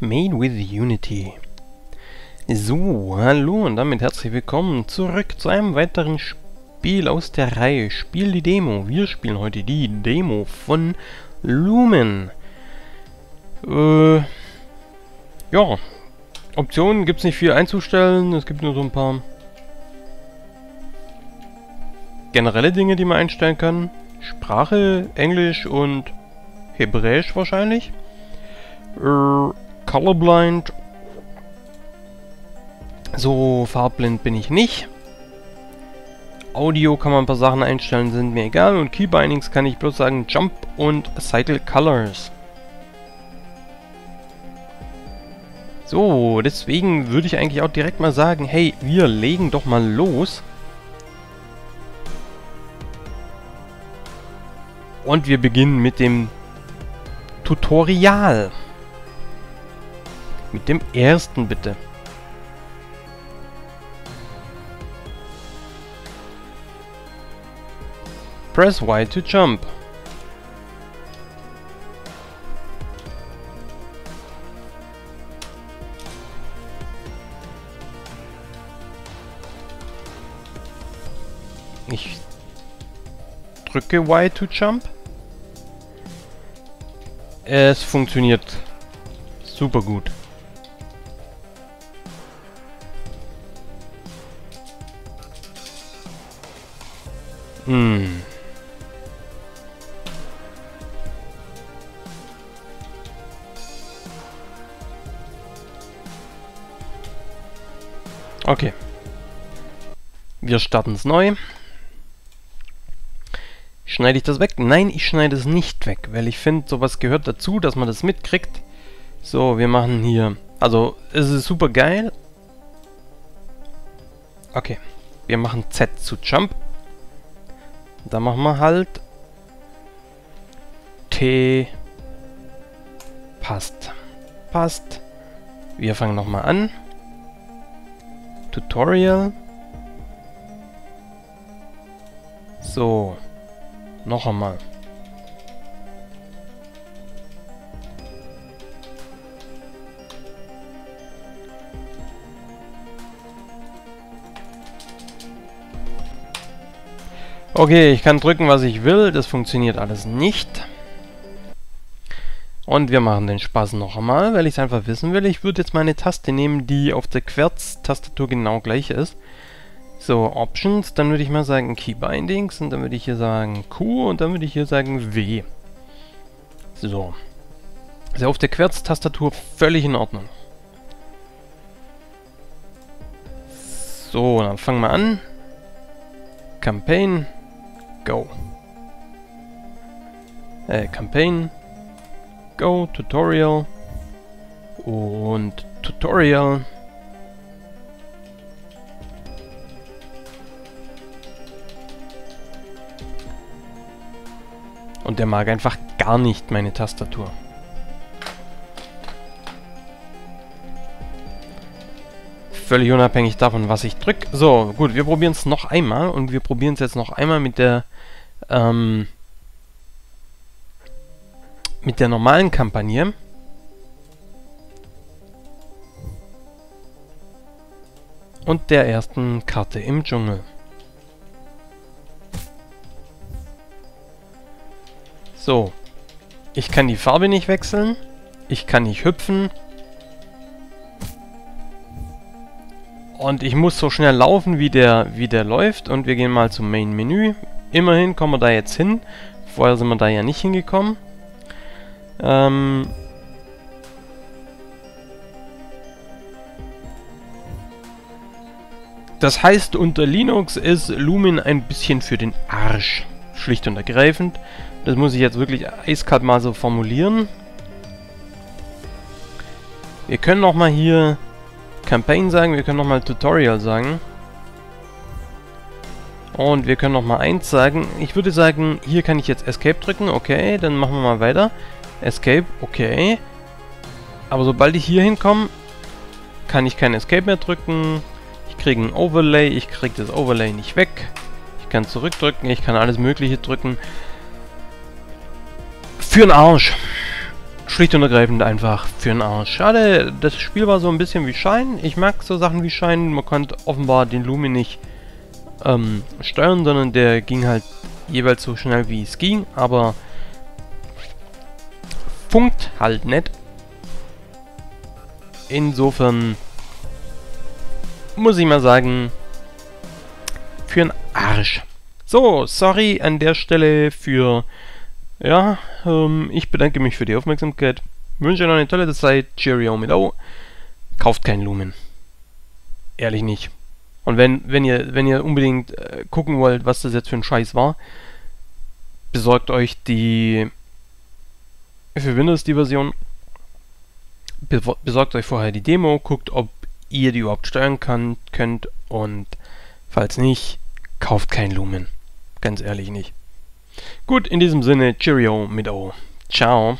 Made with Unity. So, hallo und damit herzlich willkommen zurück zu einem weiteren Spiel aus der Reihe Spiel die Demo. Wir spielen heute die Demo von Lumen. Äh, ja, Optionen gibt es nicht viel einzustellen, es gibt nur so ein paar generelle Dinge, die man einstellen kann. Sprache, Englisch und Hebräisch wahrscheinlich. Äh, colorblind. So farbblind bin ich nicht. Audio kann man ein paar Sachen einstellen, sind mir egal. Und Keybindings kann ich bloß sagen Jump und Cycle Colors. So, deswegen würde ich eigentlich auch direkt mal sagen, hey, wir legen doch mal los. Und wir beginnen mit dem Tutorial. Mit dem ersten bitte. Press Y to jump. Ich drücke Y to jump. Es funktioniert super gut. Hm. Okay. Wir starten es neu. Schneide ich das weg? Nein, ich schneide es nicht weg, weil ich finde, sowas gehört dazu, dass man das mitkriegt. So, wir machen hier... Also, es ist super geil. Okay. Wir machen Z zu Jump. Da machen wir halt T. Passt. Passt. Wir fangen nochmal an. Tutorial. So. Noch einmal. Okay, ich kann drücken, was ich will. Das funktioniert alles nicht. Und wir machen den Spaß noch einmal, weil ich es einfach wissen will. Ich würde jetzt meine Taste nehmen, die auf der Querz-Tastatur genau gleich ist. So, Options, dann würde ich mal sagen Keybindings und dann würde ich hier sagen Q und dann würde ich hier sagen W. So. Ist ja auf der Querz-Tastatur völlig in Ordnung. So, dann fangen wir an. Campaign. Go. Äh, Campaign. Go, Tutorial. Und Tutorial. Und der mag einfach gar nicht meine Tastatur. Völlig unabhängig davon, was ich drücke. So, gut, wir probieren es noch einmal. Und wir probieren es jetzt noch einmal mit der ähm, mit der normalen Kampagne und der ersten Karte im Dschungel. So. Ich kann die Farbe nicht wechseln. Ich kann nicht hüpfen. Und ich muss so schnell laufen, wie der, wie der läuft. Und wir gehen mal zum Main-Menü. Immerhin kommen wir da jetzt hin. Vorher sind wir da ja nicht hingekommen. Ähm... Das heißt, unter Linux ist Lumen ein bisschen für den Arsch. Schlicht und ergreifend. Das muss ich jetzt wirklich eiskalt mal so formulieren. Wir können nochmal hier Campaign sagen, wir können nochmal Tutorial sagen. Und wir können noch mal eins sagen. Ich würde sagen, hier kann ich jetzt Escape drücken. Okay, dann machen wir mal weiter. Escape, okay. Aber sobald ich hier hinkomme, kann ich kein Escape mehr drücken. Ich kriege ein Overlay. Ich kriege das Overlay nicht weg. Ich kann zurückdrücken. Ich kann alles mögliche drücken. Für den Arsch. Schlicht und ergreifend einfach für den Arsch. Schade, das Spiel war so ein bisschen wie Schein. Ich mag so Sachen wie Schein. Man konnte offenbar den Lumen nicht ähm, steuern, sondern der ging halt jeweils so schnell wie es ging, aber funkt halt nicht. Insofern muss ich mal sagen, für den Arsch. So, sorry an der Stelle für ja, ähm, ich bedanke mich für die Aufmerksamkeit. Wünsche euch noch eine tolle Zeit. Cheerio mit O. Kauft keinen Lumen. Ehrlich nicht. Und wenn, wenn ihr, wenn ihr unbedingt äh, gucken wollt, was das jetzt für ein Scheiß war, besorgt euch die für Windows die Version. Be besorgt euch vorher die Demo, guckt, ob ihr die überhaupt steuern kann, könnt und falls nicht, kauft kein Lumen. Ganz ehrlich nicht. Gut, in diesem Sinne, Cheerio mit O. Ciao.